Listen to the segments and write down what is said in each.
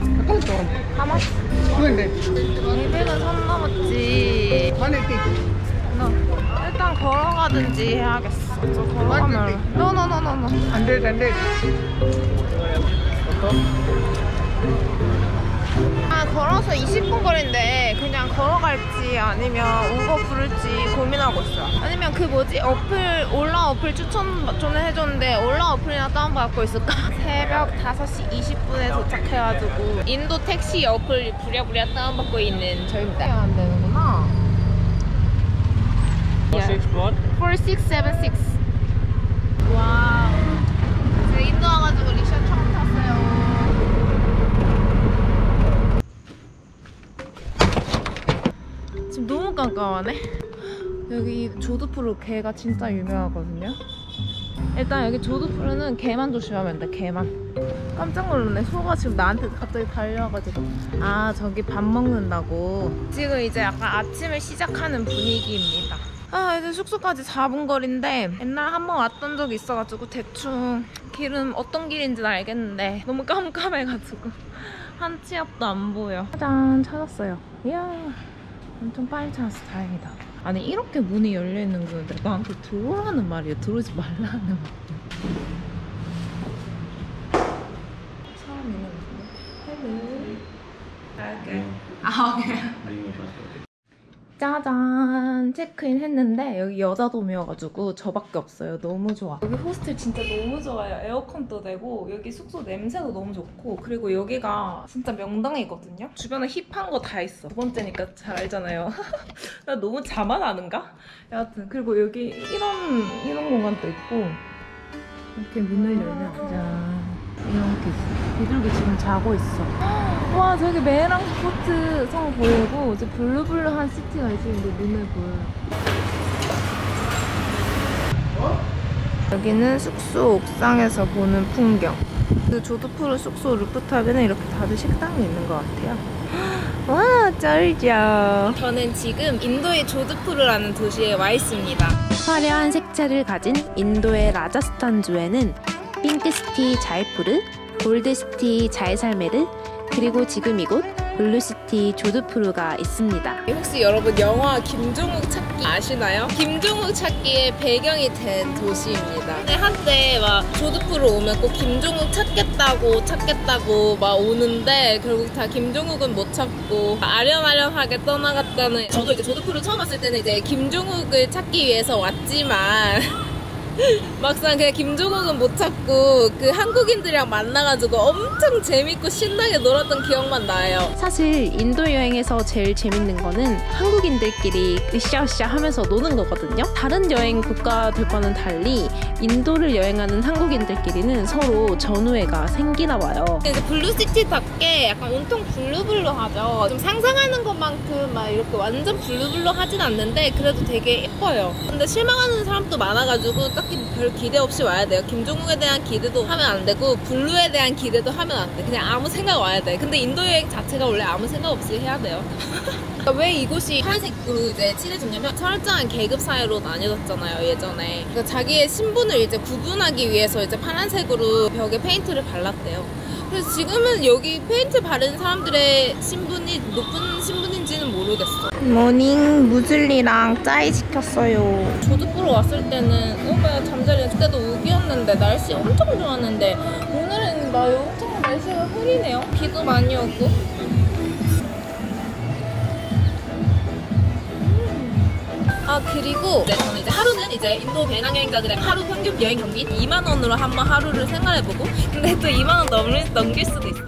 I told you. How much? 200. 200은 선 넘었지 180. 너 일단 걸어가든지 해야겠어 저 걸어가면 노노노노노 100, 100. 아 걸어서 20분 거리인데 그냥 걸어갈지 아니면 우버 부를지 고민하고 있어요. 아니면 그 뭐지? 어플 올라 어플 추천 좀 해줬는데 올라 어플이나 다운받고 있을까? 새벽 5시 20분에 도착해가지고 인도 택시 어플 부랴부랴 다운받고 있는 저희입니다. 해야 안 되는구나. 46 4676 와우. 인도 와가지고 릭샤 처음 탔어요 지금 너무 깜깜하네. 여기 조드푸르 개가 진짜 유명하거든요. 일단 여기 조드푸르는 개만 조심하면 돼 개만. 깜짝 놀랐네. 소가 지금 나한테 갑자기 달려와가지고. 아 저기 밥 먹는다고. 지금 이제 약간 아침을 시작하는 분위기입니다. 아 이제 숙소까지 4분 거리인데 옛날 한 번 왔던 적이 있어가지고 대충 길은 어떤 길인지는 알겠는데 너무 깜깜해가지고. 한 치 앞도 안 보여. 짜잔 찾았어요. 이야 엄청 빨리 찾았어 다행이다. 아니 이렇게 문이 열려있는 건데 나한테 들어오라는 말이에요 들어오지 말라는 말 사람 있는 것 같은데? hello 아 오케이 짜잔. 체크인 했는데 여기 여자 돔이어가지고 저밖에 없어요. 너무 좋아. 여기 호스텔 진짜 너무 좋아요. 에어컨도 되고 여기 숙소 냄새도 너무 좋고 그리고 여기가 진짜 명당이거든요. 주변에 힙한 거 다 있어. 두 번째니까 잘 알잖아요. 나 너무 자만하는가? 여하튼 그리고 여기 이런 이런 공간도 있고 이렇게 문을 열면 짠 이렇게 있어 비둘기 지금 자고 있어. 와 저기 메랑가르 포트 성 보이고 이제 blue blue한 city가 있지 근데 눈에 보여요 여기는 숙소 옥상에서 보는 풍경. 그 조드푸르 숙소 루프탑에는 이렇게 다들 식당이 있는 것 같아요. 와 쩔죠. 저는 지금 인도의 조드푸르라는 도시에 와 있습니다. 화려한 색채를 가진 인도의 라자스탄주에는 pink city 자이푸르, gold city 자이살메르, 그리고 지금 이곳 blue city 조드푸르가 있습니다. 혹시 여러분 영화 김종욱 찾기 아시나요? 김종욱 찾기의 배경이 된 도시입니다. 한때 막 조드푸르 오면 꼭 김종욱 찾겠다고 찾겠다고 막 오는데 결국 다 김종욱은 못 찾고 아련아련하게 떠나갔다는 저도 이제 조드푸르 처음 왔을 때는 이제 김종욱을 찾기 위해서 왔지만 막상 그냥 김종욱은 못 찾고 그 한국인들이랑 만나가지고 엄청 재밌고 신나게 놀았던 기억만 나요. 사실 인도 여행에서 제일 재밌는 거는 한국인들끼리 으쌰으쌰 하면서 노는 거거든요. 다른 여행 국가들과는 달리 인도를 여행하는 한국인들끼리는 서로 전우애가 생기나 봐요. 이제 Blue City답게 약간 온통 blue blue하죠. 좀 상상하는 것만큼 막 이렇게 완전 blue blue 하진 않는데 그래도 되게 예뻐요. 근데 실망하는 사람도 많아가지고 딱히 별 기대 없이 와야 돼요. 김종욱에 대한 기대도 하면 안 되고 blue에 대한 기대도 하면 안 돼. 그냥 아무 생각 와야 돼. 근데 인도 여행 자체가 원래 아무 생각 없이 해야 돼요. 그러니까 왜 이곳이 파란색으로 이제 칠해줬냐면 철저한 계급 사회로 나뉘어졌잖아요 예전에 그러니까 자기의 신분을 이제 구분하기 위해서 이제 파란색으로 벽에 페인트를 발랐대요 그래서 지금은 여기 페인트 바른 사람들의 신분이 높은 신분인지는 모르겠어. morning muesli랑 짜이 시켰어요. 조드푸르 왔을 때는 오빠 잠자리는 그때도 우기였는데 날씨 엄청 좋았는데 오늘은 막 엄청 날씨가 흐리네요. 비도 많이 오고 아 그리고 이제 저는 이제 하루는 이제 인도 배낭여행가 그냥 하루 평균 여행 경비 2만 원으로 한번 하루를 생활해보고 근데 또 2만 원 넘을, 넘길 수도 있어.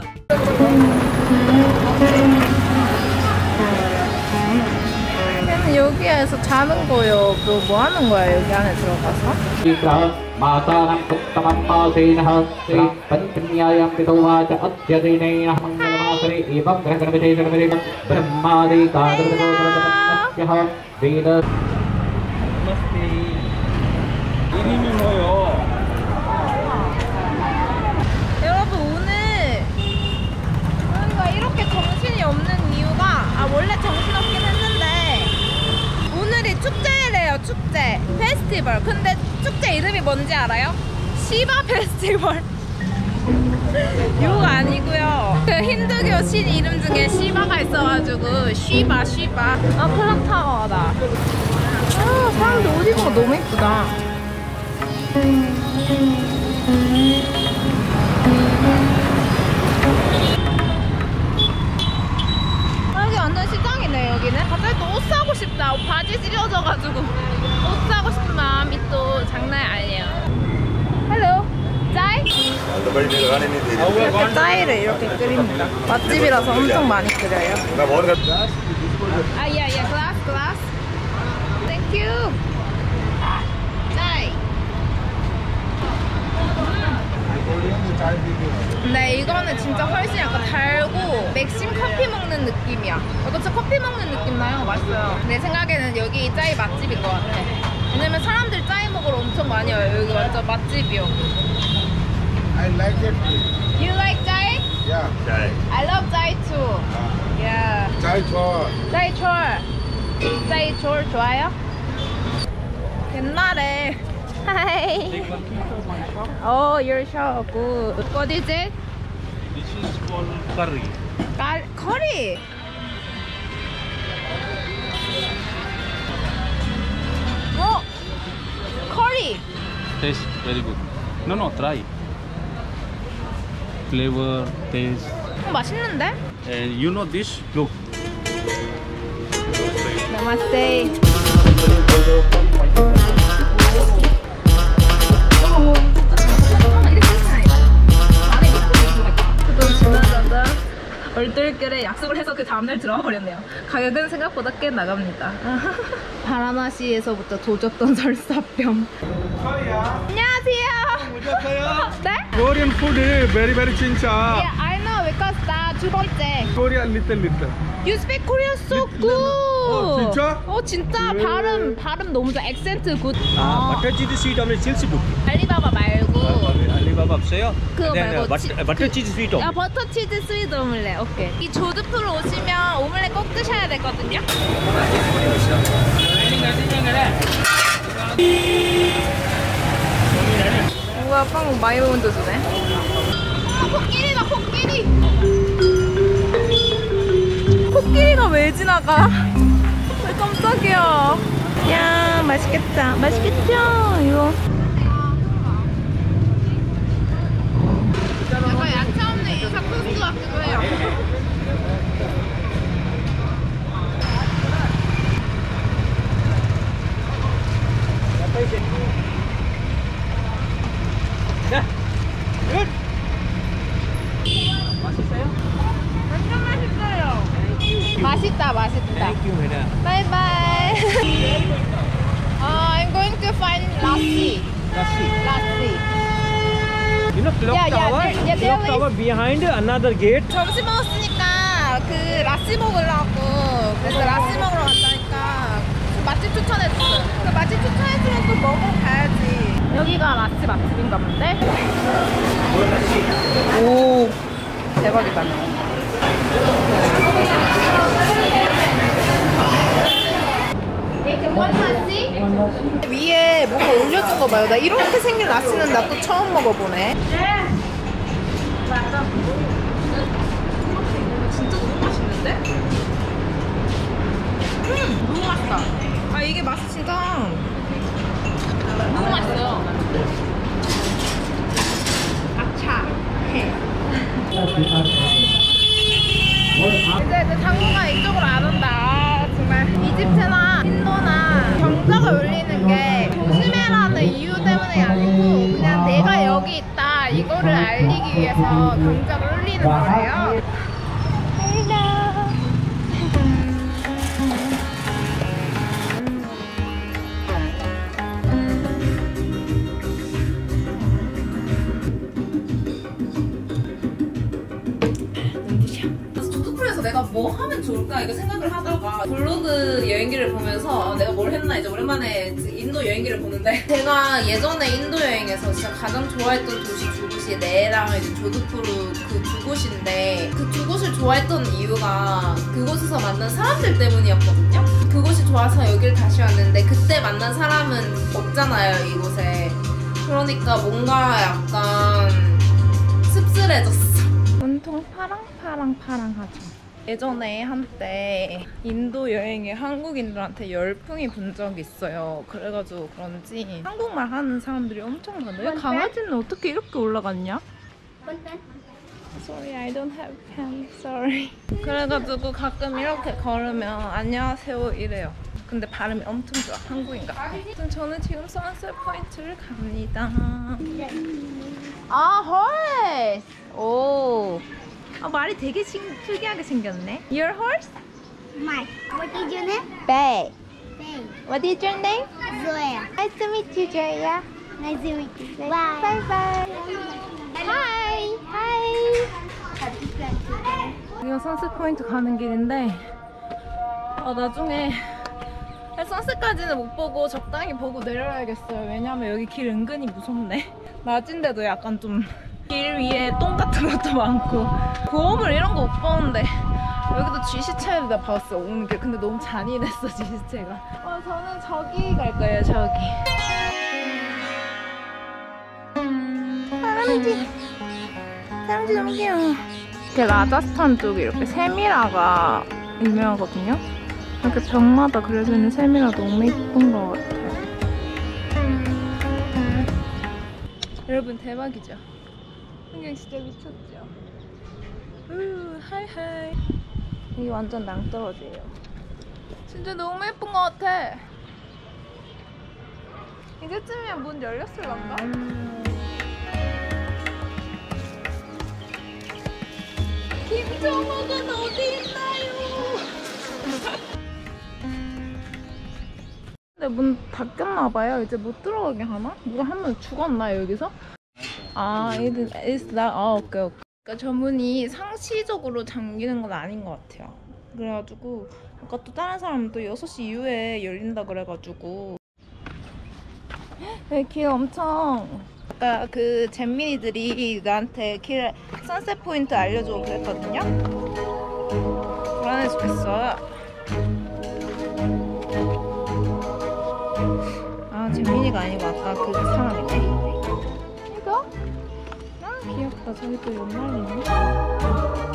얘는 여기에서 자는 거요. 그뭐 하는 거야 여기 안에 들어가서? 마사랑 마스테이 이름이 뭐요? 여러분 오늘 우리가 이렇게 정신이 없는 이유가 아 원래 정신없긴 했는데 오늘이 축제래요 축제. 페스티벌. 근데 축제 이름이 뭔지 알아요? 시바 페스티벌. 요거 아니고요. 그 힌두교 신 이름 중에 시바가 있어가지고 시바 시바. 아 플락타워다. 아 사람들 옷 입은 거 너무 예쁘다. 아, 여기 완전 시장이네 여기는. 갑자기 또 옷 사고 싶다. 바지 찢어져가지고 옷 사고 싶은 마음이 또 장난 아니에요. Hello. 짜이? 이렇게 짜이를 이렇게 끓입니다. 맛집이라서 엄청 많이 끓여요. 아, 예, 예. Thank you. 짜이. 근데 이거는 진짜 훨씬 약간 달고 맥심 커피 먹는 느낌이야. 이거 진짜 커피 먹는 느낌 나요. 맛있어요. 내 생각에는 여기 짜이 맛집인 것 같아. 왜냐면 사람들 짜이 먹으러 엄청 많이 와요. 여기 완전 맛집이요. I like it. You like 짜이? Yeah. I love 짜이 too. Yeah. Chai chor. 짜이 촐. 짜이 촐 좋아요? 옛날에 Hi. Oh, your shop. Good. What is it? This is called curry. 갈, 커리. 어? 커리. Taste very good. No, no, try. Flavor, taste. 어, 맛있는데? And you know this? Look. 나마스테. 좀 지나가다 얼떨결에 약속을 해서 그 다음날 들어와 버렸네요. 가격은 생각보다 꽤 나갑니다. 바라나시에서부터 도졌던 설사병. 안녕하세요. 네? Korean food is very very chincha. Yeah, I know because 나두 번째. Korean little little. You speak Korean so good. 어, 진짜? 어 진짜 네. 발음 발음 너무 좋아. 액센트 굿. 아, 어, 버터 치즈 스윗 오melette 실시 붓기. 알리바바 말고 알리바바 없어요? 그거 네, 네, 말고 버터, 치- 버터 그- 치즈 스윗 아 오melette. 버터 치즈 스위트 오믈렛 오케이. 이 조드풀 오시면 오믈렛 꼭 드셔야 되거든요. 우와 빵 많이 먹은데 주네. 아 코끼리다 코끼리. 코끼리가 왜 지나가? 맛있겠다. 맛있겠죠 이거. 약간 야채 없는 인사 코스 같기도 해요. 완전 맛있어요. 맛있다, 맛있다. 바이바이. Clock Yeah, yeah, tower? there- yeah, clock tower behind another gate. 점심 먹었으니까 그 라시 먹으려고 그래서 라시 먹으러 갔다니까 그 맛집 추천해줬어요. 그 맛집 추천해주면 또 먹으러 가야지. 여기가 라시 맛집인가 본데? 오 대박이다. 위에 뭔가 올려준 거 봐요. 나 이렇게 생긴 라시는 나 또 처음 먹어보네. 진짜 너무 맛있는데? 음, 너무 맛있다. 아, 이게 맛이 진짜 너무 맛있어요. 아차, 해. 이제 그 당분간 이쪽으로 안 온다. 아, 정말 이집트나 인도나 경자가 울리는 게 조심해라는 이유 때문이 아니고 그냥 내가 여기 있다 이거를 알리기 위해서 경자가 울리는 거예요. 내가 뭐 하면 좋을까 이거 생각을 하다가 블로그 여행기를 보면서 아, 내가 뭘 했나 이제 오랜만에 인도 여행기를 보는데 제가 예전에 인도 여행에서 진짜 가장 좋아했던 도시 두 곳이 네랑 이제 조드푸르 그 두 곳인데 그 두 곳을 좋아했던 이유가 그곳에서 만난 사람들 때문이었거든요. 그곳이 좋아서 여길 다시 왔는데 그때 만난 사람은 없잖아요 이곳에. 그러니까 뭔가 약간 씁쓸해졌어. 온통 파랑파랑파랑하죠. 예전에 한때 인도 여행에 한국인들한테 열풍이 분 적이 있어요. 그래가지고 그런지 한국말 하는 사람들이 엄청 많아요. 강아지는 어떻게 이렇게 올라갔냐? Sorry, I don't have pen. Sorry. 그래가지고 가끔 이렇게 걸으면 안녕하세요 이래요. 근데 발음이 엄청 좋아. 한국인 같아. 저는 지금 선셋 포인트를 갑니다. 아, horse. 오. 아, 말이 되게 신, 특이하게 생겼네. Your horse? Mike, what is your name? Bay. Hey, What is your name? Zoya. Nice to meet you, Joya. Nice to meet you. Bye Bye. bye. Hi. Hi. 이거 선셋 포인트 가는 길인데 아, 나중에 선셋까지는 못 보고 적당히 보고 내려야겠어요. 왜냐면 여기 길 은근히 무섭네. 낮인데도 약간 좀 길 위에 똥 같은 것도 많고 고어물 이런 거 못 보는데 여기도 쥐시체를 나 봤어 오는 길. 근데 너무 잔인했어 쥐시체가. 어, 저는 저기 갈 거예요. 저기. 사람쥐. 사람쥐 너무 귀여워. 이렇게 라자스탄 쪽에 이렇게 세미라가 유명하거든요. 이렇게 벽마다 그려져 있는 세미라 너무 예쁜 것 같아요. 여러분 대박이죠? 풍경 진짜 미쳤죠? 우 하이하이 이게 완전 낭떠러지예요. 진짜 너무 예쁜 것 같아. 이제쯤이면 문 열렸을란가? 김정호는 어디 있나요? 근데 문 닫혔나 봐요. 이제 못 들어가게 하나? 누가 한 명 죽었나 여기서? 아, it is that. 아, 오케이, 오케이. 그러니까 저 문이 상시적으로 잠기는 건 아닌 것 같아요. 그래가지고 아까 또 다른 사람은 또 6시 이후에 열린다 그래가지고 네, 길 엄청 아까 그 잼민이들이 나한테 길 선셋 포인트 알려주고 그랬거든요. 불안해 죽겠어. 아 잼민이가 아니고 아까 그 사람이네. 귀엽다. 저기 또 연말이네.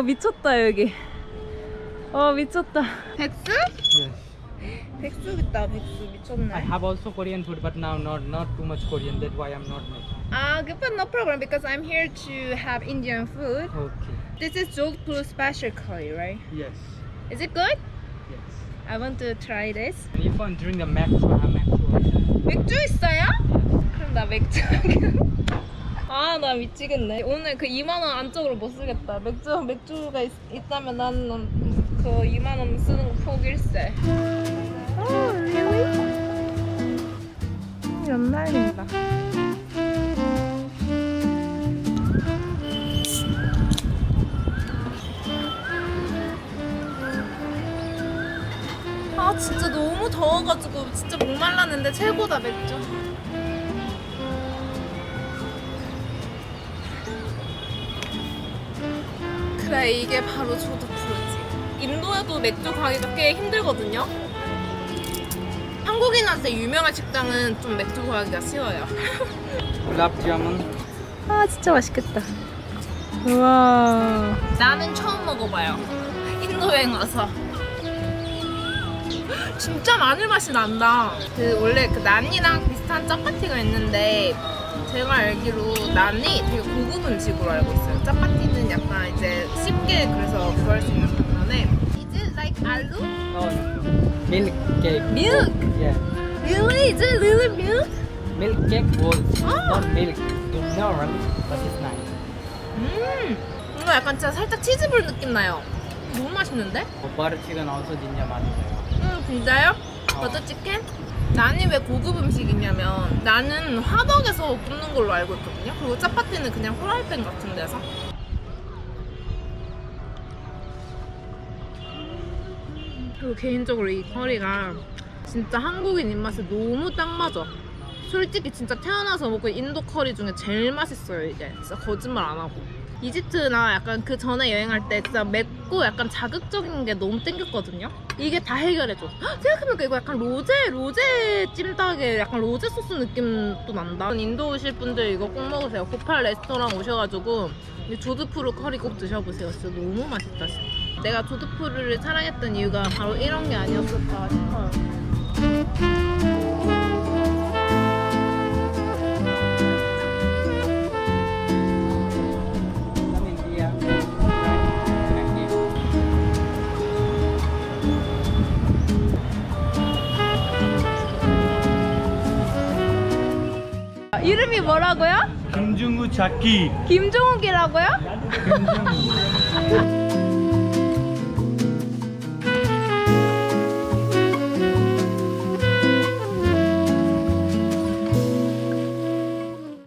와 미쳤다 여기. 와 미쳤다. 백수? 백수 있다 백수 미쳤네. I have also Korean food, but now not not too much Korean. That's why I'm not making. Ah, good, but no problem because I'm here to have Indian food. Okay. This is Jodhpur special curry, right? Yes. Is it good? Yes. I want to try this. And if I'm during the max, I have max. also. 맥주 있어요? 그럼 나 맥주. 아, 나 미치겠네. 오늘 그 2만 원 안쪽으로 못 쓰겠다. 맥주 맥주가 있, 있다면 나는 그 2만 원 쓰는 거 포기일세. 아, really? 연날린다. 아 진짜 너무 더워가지고 진짜 목말랐는데 최고다 맥주. 이게 바로 조드푸르지. 인도에도 맥주 가기가 꽤 힘들거든요. 한국인한테 유명한 식당은 좀 맥주 구하기가 쉬워요. Jamun. 아 진짜 맛있겠다. 우와. 나는 처음 먹어봐요. 인도 여행 와서. 진짜 마늘 맛이 난다. 그 원래 그 난이랑 비슷한 짜파티가 있는데 제가 알기로 난이 되게 고급 음식으로 알고 있어요. 짜파티는 약간 이제 쉽게 그래서 구할 수 있는 반면에 Is it like 알루? Oh, milk cake. Milk? Yeah. Really? Is it really milk? Milk cake was Ah. not milk. Ignorant, but it's nice. 음, 뭔가 약간 진짜 살짝 치즈볼 느낌 나요. 너무 맛있는데? butter chicken also ginger mango. 응 진짜요? 버터 치킨? 나는 왜 고급 음식이냐면 나는 화덕에서 굽는 걸로 알고 있거든요. 그리고 짜파티는 그냥 후라이팬 같은 데서. 그리고 개인적으로 이 커리가 진짜 한국인 입맛에 너무 딱 맞아. 솔직히 진짜 태어나서 먹고 인도 커리 중에 제일 맛있어요 이게. 진짜 거짓말 안 하고 이집트나 약간 그 전에 여행할 때 진짜 맵고 약간 자극적인 게 너무 땡겼거든요? 이게 다 해결해줘. 헉, 생각해보니까 이거 약간 로제 로제 찜닭에 약간 로제 소스 느낌도 난다. 인도 오실 분들 이거 꼭 먹으세요. 고팔 레스토랑 오셔가지고 이 조드푸르 커리 꼭 드셔보세요. 진짜 너무 맛있다 진짜. 내가 조드푸르를 사랑했던 이유가 바로 이런 게 아니었을까 싶어요 뭐라고요? 김중우 찾기. 김종욱이라고요?